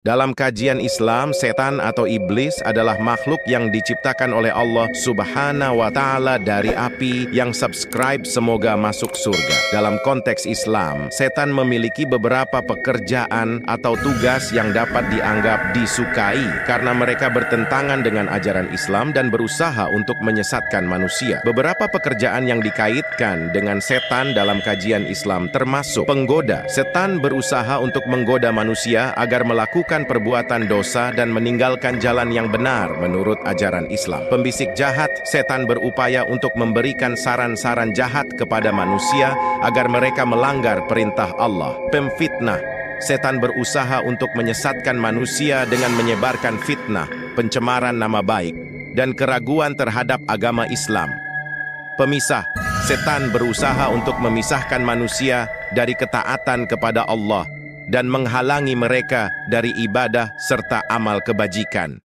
Dalam kajian Islam, setan atau iblis adalah makhluk yang diciptakan oleh Allah Subhanahu wa taala dari api yang subscribe semoga masuk surga. Dalam konteks Islam, setan memiliki beberapa pekerjaan atau tugas yang dapat dianggap disukai karena mereka bertentangan dengan ajaran Islam dan berusaha untuk menyesatkan manusia. Beberapa pekerjaan yang dikaitkan dengan setan dalam kajian Islam termasuk penggoda. Setan berusaha untuk menggoda manusia agar melakukan melakukan perbuatan dosa dan meninggalkan jalan yang benar menurut ajaran Islam. Pembisik jahat, setan berupaya untuk memberikan saran-saran jahat kepada manusia agar mereka melanggar perintah Allah. Pemfitnah, setan berusaha untuk menyesatkan manusia dengan menyebarkan fitnah, pencemaran nama baik, dan keraguan terhadap agama Islam. Pemisah, setan berusaha untuk memisahkan manusia dari ketaatan kepada Allah dan menghalangi mereka dari ibadah serta amal kebajikan.